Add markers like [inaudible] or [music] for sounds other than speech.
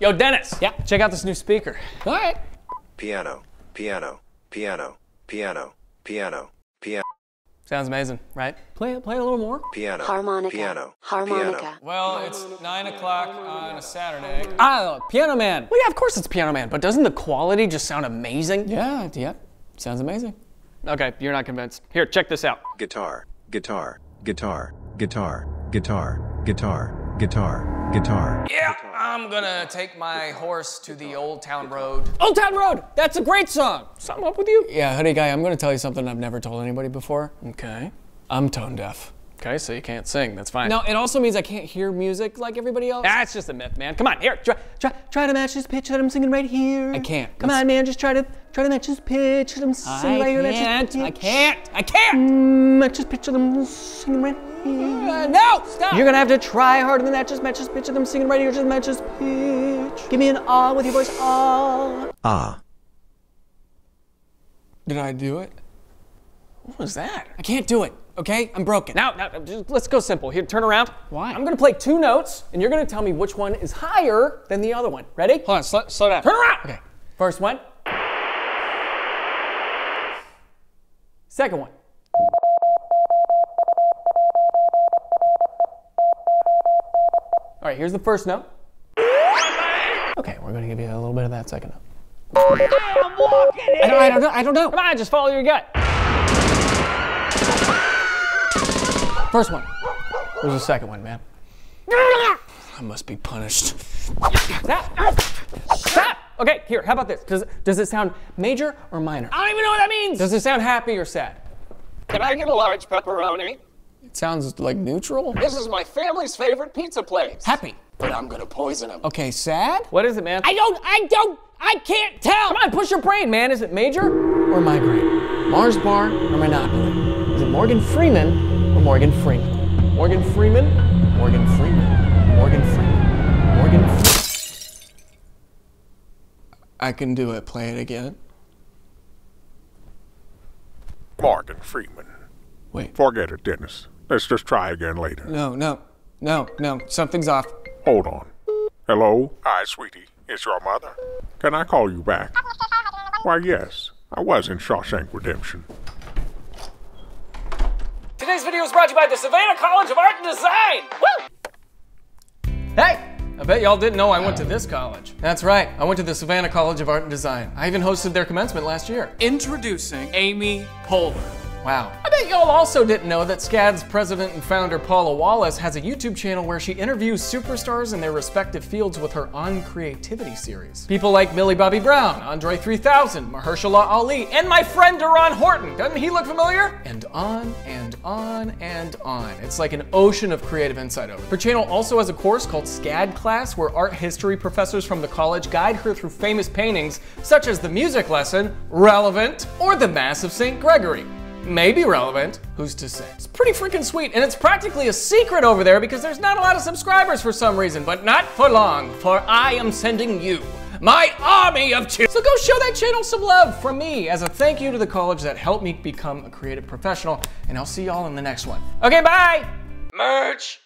Yo, Dennis. Yeah? Check out this new speaker. All right. piano, piano, piano, piano, piano, piano, Sounds amazing, right? Play it, play it a little more. piano, Harmonica. piano, Harmonica. Well, it's nine o'clock on a Saturday. Ah, Piano Man. Well, yeah, of course it's Piano Man, but doesn't the quality just sound amazing? Yeah, yeah. Sounds amazing. Okay, you're not convinced. Here, check this out. guitar, guitar, guitar, guitar, guitar, guitar, guitar, guitar. Yeah, I'm gonna take my horse to the Old Town Road. Old Town Road. That's a great song. Something up with you? Yeah, hoodie guy, I'm gonna tell you something I've never told anybody before. Okay. I'm tone deaf. Okay, so you can't sing. That's fine. No, it also means I can't hear music like everybody else. That's just a myth, man. Come on, here, try, try, try to match this pitch that I'm singing right here. I can't. Come That's- on, man, just try to try to match this pitch that I'm singing right here. match this can't. I can't. I can't. Match this pitch that I'm singing right here. Uh, no, stop. You're gonna have to try harder than that. Just match this pitch that I'm singing right here. Just match this pitch. Give me an ah with your voice. Ah. Ah, Did I do it? What was that? I can't do it. Okay, I'm broken. Now, now, just, let's go simple. Here, turn around. Why? I'm gonna play two notes, and you're gonna tell me which one is higher than the other one. Ready? hold on. Slow, slow down. Turn around. Okay. First one. Second one. All right, here's the first note. Okay, we're gonna give you a little bit of that second note. I don't, I don't know. I don't know. Come on, just follow your gut. First one. Where's the second one, man? [laughs] I must be punished. Stop! Stop! Okay, here, how about this? Does, does it sound major or minor? I don't even know what that means. Does it sound happy or sad? Can I get a large pepperoni? It sounds like neutral. This is my family's favorite pizza place. Happy. But I'm gonna poison him. Okay, sad. What is it, man? I don't. I don't. I can't tell. Come on, push your brain, man. Is it major? Or migraine. Mars Bar or Monopoly. Is it Morgan Freeman or Morgan Freeman? Morgan Freeman? Morgan Freeman. Morgan Freeman. Morgan Freeman. I can do it. Play it again. Morgan Freeman. Wait. Forget it, Dennis. Let's just try again later. No, no, no, no. Something's off. Hold on. Hello? Hi, sweetie. It's your mother. Can I call you back? Why, yes. I was in Shawshank Redemption. Today's video is brought to you by the Savannah College of Art and Design. Woo! Hey! I bet y'all didn't know I went to this college. That's right. I went to the Savannah College of Art and Design. I even hosted their commencement last year. Introducing Amy Poehler. Wow. I bet y'all also didn't know that SCAD's president and founder Paula Wallace has a YouTube channel where she interviews superstars in their respective fields with her On Creativity series. People like Millie Bobby Brown, Andre 3000, Mahershala Ali, and my friend Duran Horton. Doesn't he look familiar? And on and on and on. It's like an ocean of creative insight over. Her channel also has a course called SCAD Class where art history professors from the college guide her through famous paintings such as the music lesson, Relevant, or the Mass of St. Gregory maybe relevant, who's to say? It's pretty freaking sweet, and it's practically a secret over there because there's not a lot of subscribers for some reason, but not for long, for I am sending you my army of two. So go show that channel some love from me as a thank you to the college that helped me become a creative professional, and I'll see y'all in the next one. Okay, bye! Merch!